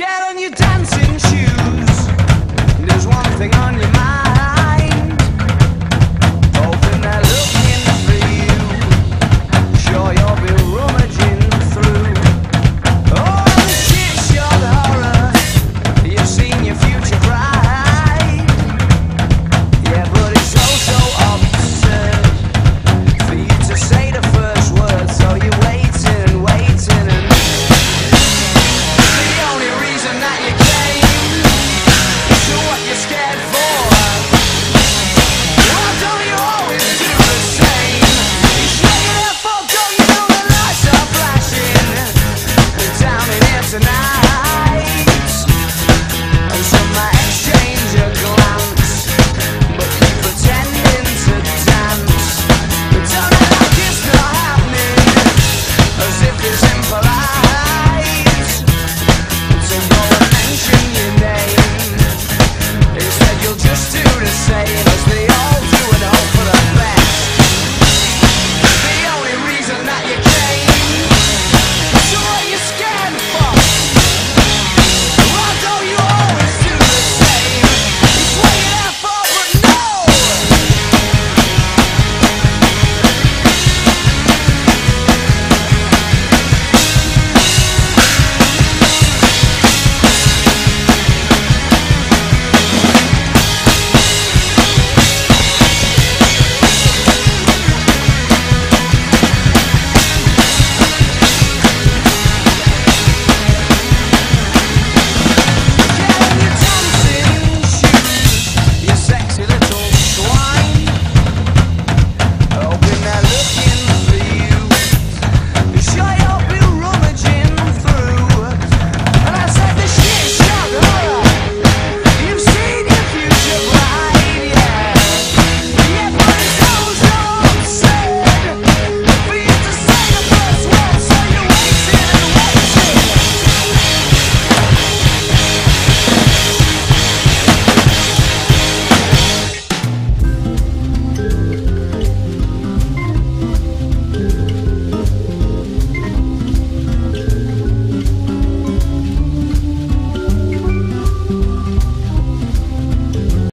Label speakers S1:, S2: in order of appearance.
S1: Get on your dancing shoes. There's one thing on your mind.